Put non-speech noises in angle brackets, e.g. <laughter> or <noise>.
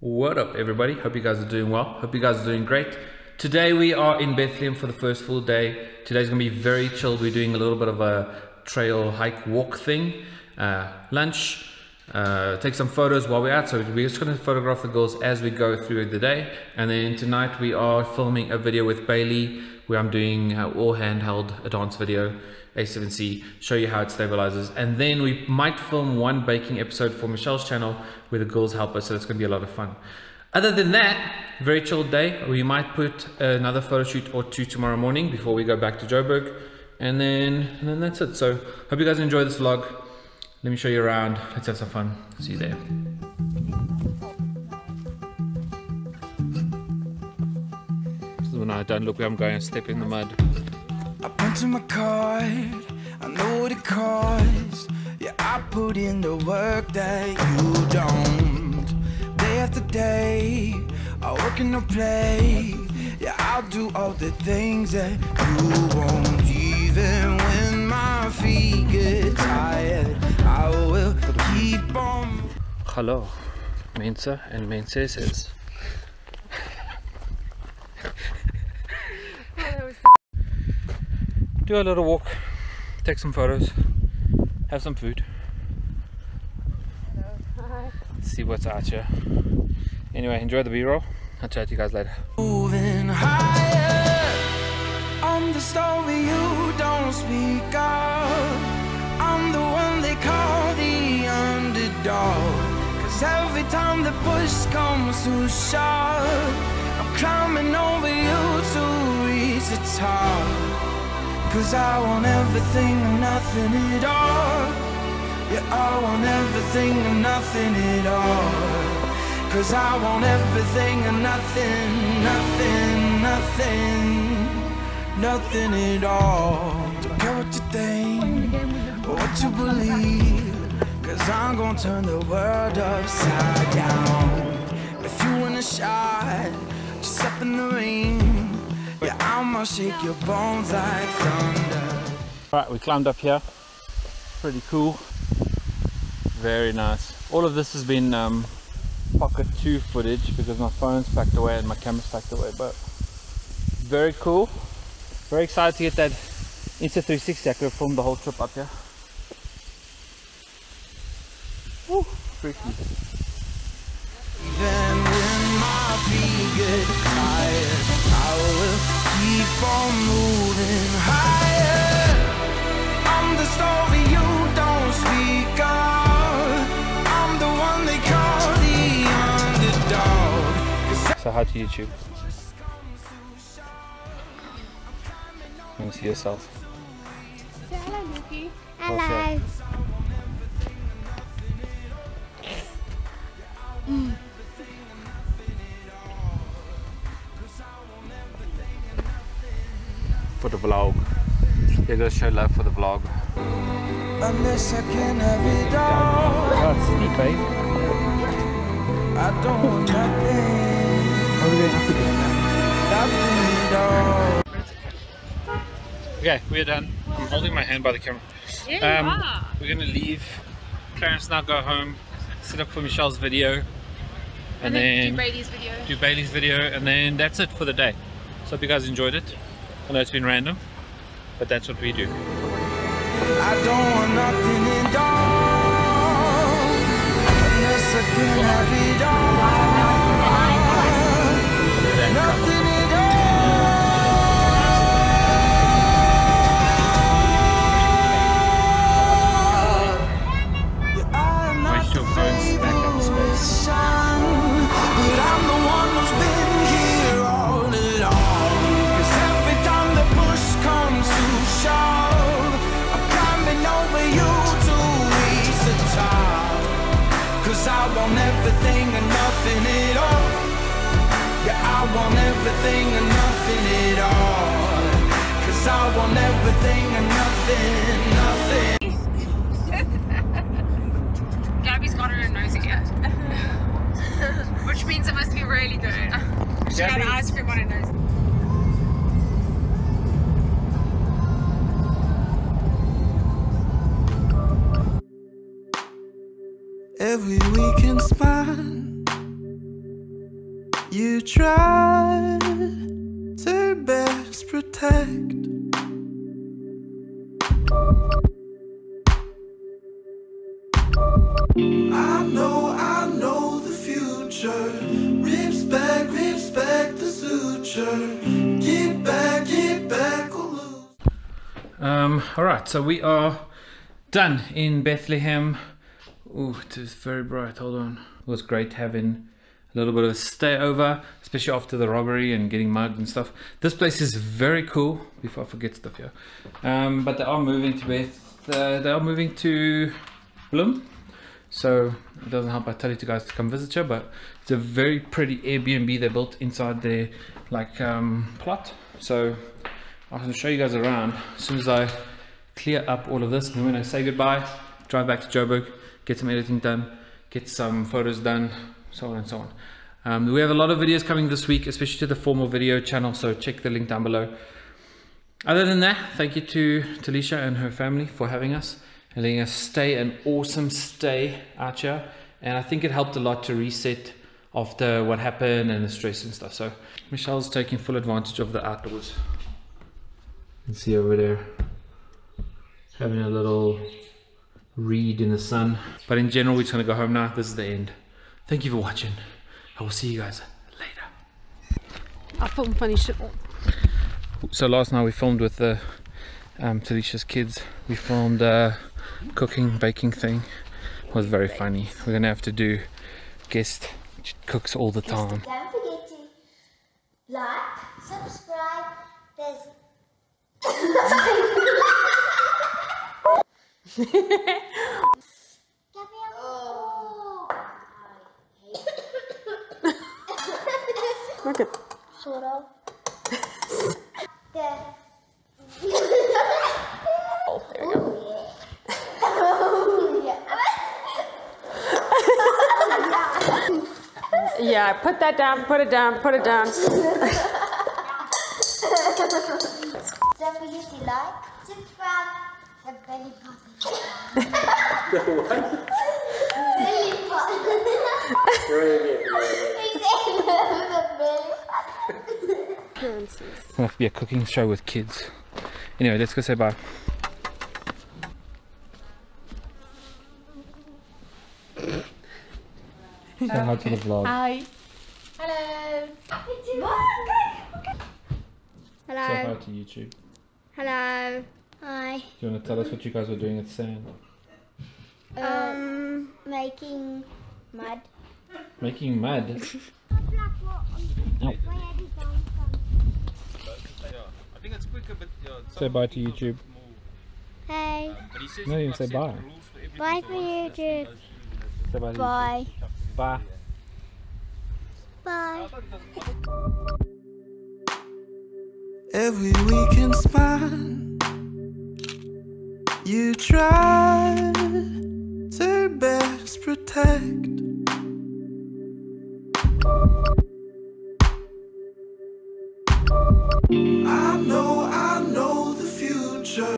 What up, everybody? Hope you guys are doing well. Hope you guys are doing great. Today we are in Bethlehem for the first full day. Today's gonna be very chill. We're doing a little bit of a trail hike walk thing. Uh, lunch, uh, take some photos while we're out. So we're just gonna photograph the girls as we go through the day. And then tonight we are filming a video with Bailey where I'm doing uh, all handheld a dance video. A7C, show you how it stabilizes. And then we might film one baking episode for Michelle's channel where the girls help us, so it's gonna be a lot of fun. Other than that, very chilled day. We might put another photo shoot or two tomorrow morning before we go back to Joburg. And then, and then that's it. So hope you guys enjoy this vlog. Let me show you around. Let's have some fun. See you there. This is when I don't look where I'm going and step in the mud. I punch my card, I know what it costs. Yeah, I put in the work that you don't. Day after day, I work in the play. Yeah, I'll do all the things that you won't. Even when my feet get tired, I will keep on. Hallo, mensen en menses. Do a little walk, take some photos, have some food. See what's out here. Anyway, enjoy the B-roll. I'll chat to you guys later. moving higher. I'm the story you don't speak of. Underdog. Cause every time the push comes too sharp, I'm climbing over you to reach the top. Cause I want everything and nothing at all. Yeah, I want everything and nothing at all. Cause I want everything and nothing, nothing, nothing, nothing at all. Don't care what you think or what you believe. Cause I'm gonna turn the world upside down. If you want a shot, just step in the ring. Yeah, I'ma shake your bones like thunder. Alright, we climbed up here. Pretty cool. Very nice. All of this has been um, pocket 2 footage because my phone's packed away and my camera's packed away but very cool very excited to get that Insta360 I could have filmed the whole trip up here Woo, freaky Even when my feet get tired, I will keep on moving higher. I'm the story you don't speak of. I'm the one they call the underdog. so how to YouTube you want to see yourself Say hello, Nikki. Hello. For the vlog you're gonna show love for the vlog Unless I can have it all, oh, it's steep eh? I don't want nothing, nothing at. Okay, we're done. I'm holding my hand by the camera. Yeah, Um, you are. We're gonna leave. Clarens now go home, sit up for Michelle's video, and, then do Brady's video. do Bailey's video, and then that's it for the day. So hope you guys enjoyed it. Know it's been random, but that's what we do. I want everything and nothing at all. Cause I want everything and nothing, nothing. <laughs> Gabby's got her nose again. <laughs> Which means it must be really good. She got Gabby? ice cream on her nose. Every weekend span You try to best protect. I know, I know the future. Rips back, rips back the suture. Get back, get back, or lose. Um, all right, so we are done in Bethlehem. Ooh, it is very bright. Hold on. It was great having a little bit of a stay over, especially after the robbery and getting mugged and stuff. This place is very cool. Before I forget stuff here, um, but they are moving to Beth. Uh, they are moving to Bloem. So it doesn't help I tell you guys to come visit here, but it's a very pretty Airbnb they built inside their like um, plot. So I can show you guys around as soon as I clear up all of this. And when I say goodbye, drive back to Joburg, get some editing done, get some photos done, so on and so on. Um, we have a lot of videos coming this week, especially to the formal video channel, so check the link down below. Other than that, thank you to Talisha and her family for having us and letting us stay an awesome stay out here. And I think it helped a lot to reset after what happened and the stress and stuff. So Michelle's taking full advantage of the outdoors. You can see over there having a little read in the sun. But in general, we're just gonna go home now. This is the end. Thank you for watching. I will see you guys later. I film funny shit. So last night we filmed with the um, Talisha's kids. We filmed a cooking, baking thing. It was very funny. We're gonna have to do guest cooks all the time. Don't forget to like, subscribe. There's <laughs> <laughs> <laughs> Gabrielle. Oh. Look at Sort of. the. oh, there we go. Oh, yeah. Yeah, put that down, put it down, put it down. Don't forget to like, subscribe, the belly button. the <laughs> what? belly button. He said the belly button. It's gonna have to be a cooking show with kids. Anyway, let's go say bye. <laughs> Say hi to the vlog. Hi. Hello. Hello. Say hi to YouTube. Hello. Hi. Do you want to tell us what you guys were doing at Sand? Um, making mud. Making mud. <laughs> Say bye to YouTube. Hey. No, you say bye. Bye for YouTube. Say bye. Bye. Bye. Bye. Every weekend span,